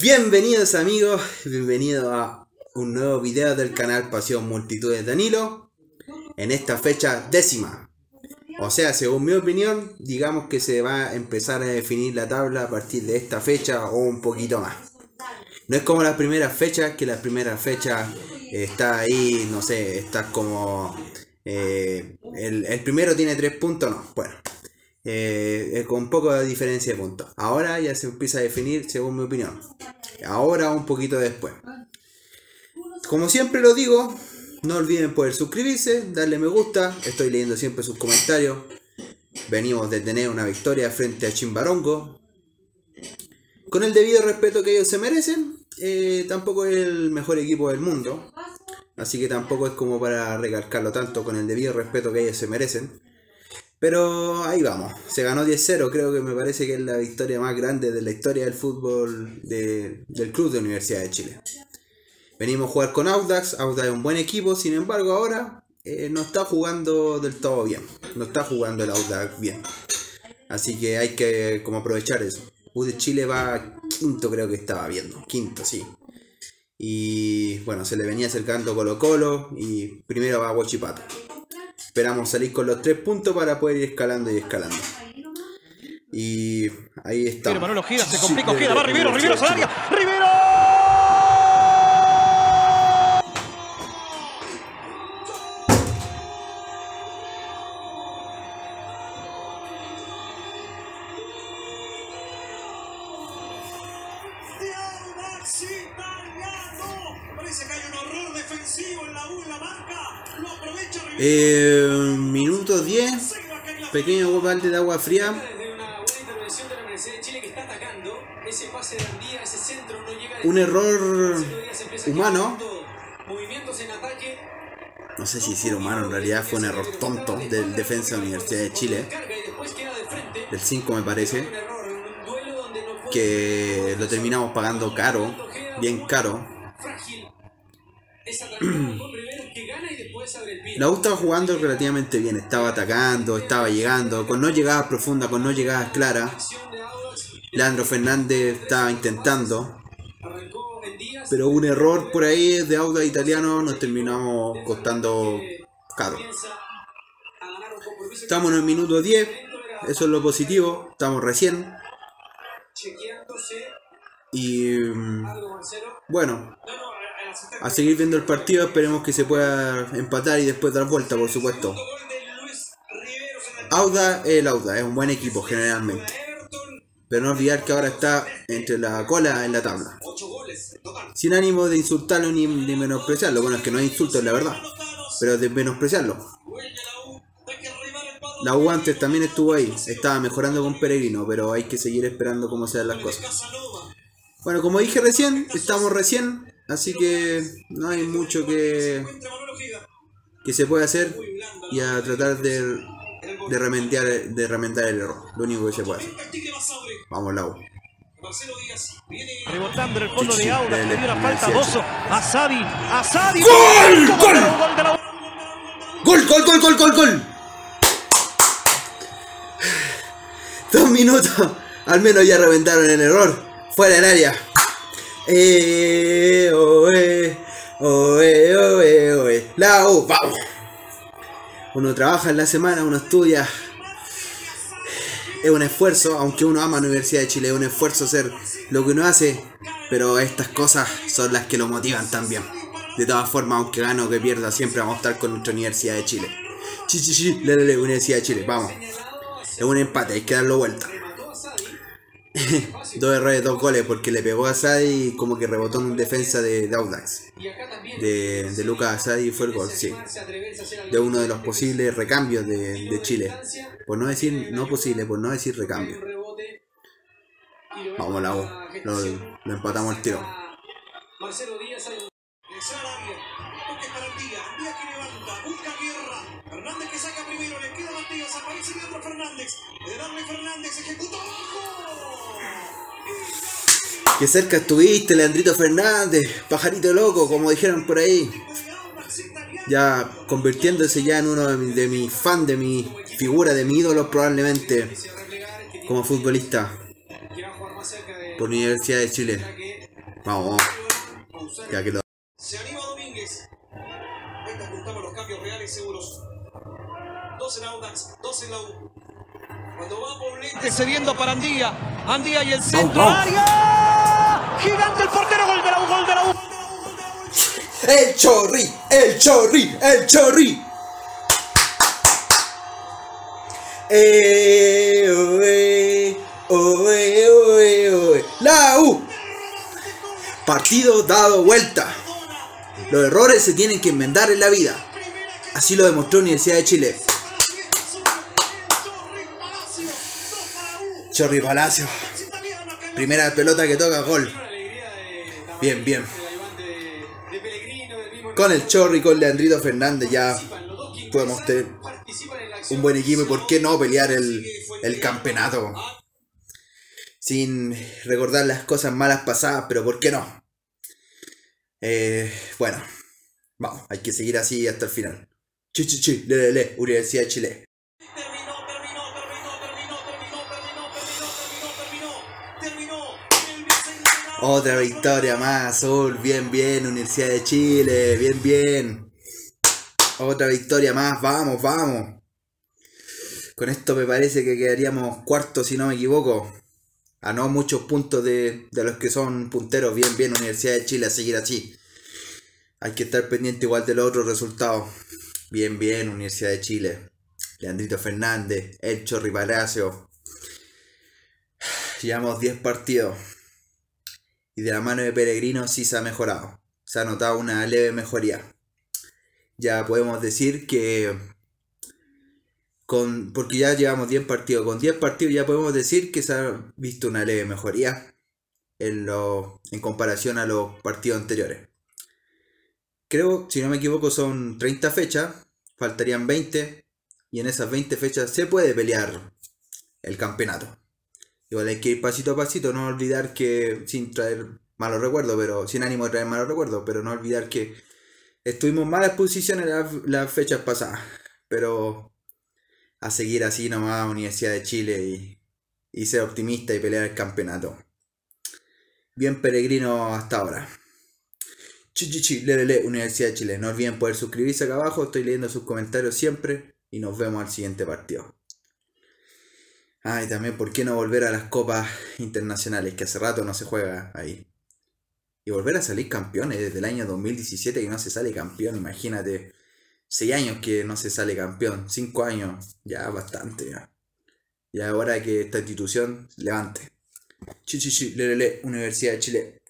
Bienvenidos amigos, bienvenidos a un nuevo video del canal Pasión Multitudes Danilo en esta fecha décima. O sea, según mi opinión, digamos que se va a empezar a definir la tabla a partir de esta fecha o un poquito más. No es como las primeras fechas, que las primeras fechas está ahí, no sé, está como... eh, el, el primero tiene tres puntos, no, bueno. Eh, eh, con poco de diferencia de puntos. Ahora ya se empieza a definir según mi opinión. Ahora un poquito después. Como siempre lo digo, no olviden poder suscribirse, darle me gusta. Estoy leyendo siempre sus comentarios. Venimos de tener una victoria frente a Chimbarongo. Con el debido respeto que ellos se merecen. eh, tampoco es el mejor equipo del mundo. Así que tampoco es como para recalcarlo tanto con el debido respeto que ellos se merecen. Pero ahí vamos, se ganó 10-0, creo que me parece que es la victoria más grande de la historia del fútbol de- del club de Universidad de Chile. Venimos a jugar con Audax, Audax es un buen equipo, sin embargo ahora eh, no está jugando del todo bien, no está jugando el Audax bien. Así que hay que como aprovechar eso. U de Chile va quinto creo que estaba viendo, quinto sí. Y bueno, se le venía acercando Colo Colo y primero va Huachipato. Esperamos salir con los tres puntos para poder ir escalando y escalando. Y ahí está. Pero Manolo gira, se complica, Ojeda, va Rivero, Rivero al área, Rivero. de. Parece que hay un horror defensivo en la U en la marca. Lo aprovecha Rivero. Eh, minuto 10. Se va a caer la Pequeño balde de agua fría. Un error humano. No sé si hicieron humano, en realidad fue un error tonto del defensa de la Universidad de Chile. Del 5 me parece. Que lo terminamos pagando caro. Bien caro. Frágil. Esa tarjeta con Rivero que gana y después abre el pie. La U estaba jugando relativamente bien. Estaba atacando, estaba llegando. Con no llegadas profundas, con no llegadas claras. Leandro Fernández estaba intentando. Pero un error por ahí de Auda italiano nos terminamos costando caro. Estamos en el minuto 10. Eso es lo positivo. Estamos recién. Y mm, bueno, No, no, a- seguir viendo el partido. Esperemos que se pueda empatar y después dar vuelta, por supuesto. De Auda es el Auda, es un buen equipo generalmente. Pero no olvidar que ahora está entre la cola en la tabla. Sin ánimo de insultarlo ni, ni menospreciarlo. Bueno, es que no es insulto, la verdad. Pero de menospreciarlo. La U. Antes también estuvo ahí. Estaba mejorando con Peregrino, pero hay que seguir esperando cómo sean las de cosas. Bueno, como dije recién, estamos recién. Así que no hay mucho que, que se puede hacer. Y a tratar de, de, de remediar el error. Lo único que se puede hacer. Vamos, la U. Marcelo Díaz. Viene. Rebotando en el fondo de de le dio la falta Bozo. Asadi, Asadi. ¡Gol! ¿Cómo ¡Gol! ¡Gol, gol, gol, gol, gol, gol! Dos minutos. Al menos ya reventaron el error. Fuera del área. Eh, oe, oe, oe, oe. La U, vamos. Uno trabaja en la semana, uno estudia. Es un esfuerzo, aunque uno ama la Universidad de Chile, es un esfuerzo hacer lo que uno hace. Pero estas cosas son las que lo motivan también. De todas formas, aunque gane o que pierda, siempre vamos a estar con nuestra Universidad de Chile. Chi, chi, chi, le, le, le, Universidad de Chile, vamos. Es un empate, hay que darlo vuelta. dos errores, dos goles, porque le pegó a Sadi y como que rebotó en defensa de, de Audax. De, de Lucas Asadi fue el gol, sí. De uno de los posibles recambios de, de Chile. Por no decir, no posible, por no decir recambio. Vamos, la Lo, lo empatamos al tiro. Que levanta. Busca guerra. Fernández que saca primero. Le queda Matías. Aparece Leandro Fernández. De darle Fernández. Ejecuta abajo. Que cerca estuviste, Leandrito Fernández, pajarito loco, como dijeron por ahí. Ya convirtiéndose ya en uno de mis de mi fan, de mi figura, de mi ídolo probablemente como futbolista por Universidad de Chile. Vamos, ya que lo. Se anima Domínguez. Te apuntamos los cambios reales seguros. Dos en Audax, dos en la U. Cuando va Poblete, Cediendo para Andía. Andía y el centro. vamos. ¡Área! Gigante el portero. Gol de la U. Gol de la U. El chorri, el chorri, el chorri. Eh, oe, oe, oe, oe. La U. Partido dado vuelta. Los errores se tienen que enmendar en la vida. Así lo demostró Universidad de Chile. Chorri Palacio. Primera pelota que toca gol. Bien, bien. Con el Chorri, con Leandrito Fernández ya podemos tener un buen equipo y por qué no pelear el, el campeonato. Sin recordar las cosas malas pasadas, pero ¿por qué no? Eh, bueno, vamos, hay que seguir así hasta el final. Chi, chi, chi, le, le, le, Universidad de Chile. Otra victoria más, Sol. Bien, bien, Universidad de Chile. Bien, bien. Otra victoria más. Vamos, vamos. Con esto me parece que quedaríamos cuarto, si no me equivoco. A no muchos puntos de, de los que son punteros, bien, bien, Universidad de Chile, a seguir así. Hay que estar pendiente igual de los otros resultados. Bien, bien, Universidad de Chile. Leandrito Fernández, El Chorri Palacio. Llevamos 10 partidos. Y de la mano de Peregrino sí se ha mejorado. Se ha notado una leve mejoría. Ya podemos decir que con, porque ya llevamos 10 partidos. Con 10 partidos ya podemos decir que se ha visto una leve mejoría en, lo, en comparación a los partidos anteriores. Creo, si no me equivoco, son 30 fechas. Faltarían 20. Y en esas 20 fechas se puede pelear el campeonato. Igual hay que ir pasito a pasito, no olvidar que, sin traer malos recuerdos, pero sin ánimo de traer malos recuerdos, pero no olvidar que estuvimos malas posiciones las, las fechas pasadas. Pero a seguir así nomás Universidad de Chile y, y ser optimista y pelear el campeonato. Bien peregrino hasta ahora. Chichichi, le, le, le, Universidad de Chile. No olviden poder suscribirse acá abajo, estoy leyendo sus comentarios siempre y nos vemos al siguiente partido. Ay, también, ¿por qué no volver a las copas internacionales? Que hace rato no se juega ahí. Y volver a salir campeones desde el año 2017 que no se sale campeón, imagínate. 6 años que no se sale campeón, 5 años, ya bastante ya. Y ahora que esta institución levante. Chichichi, Universidad de Chile.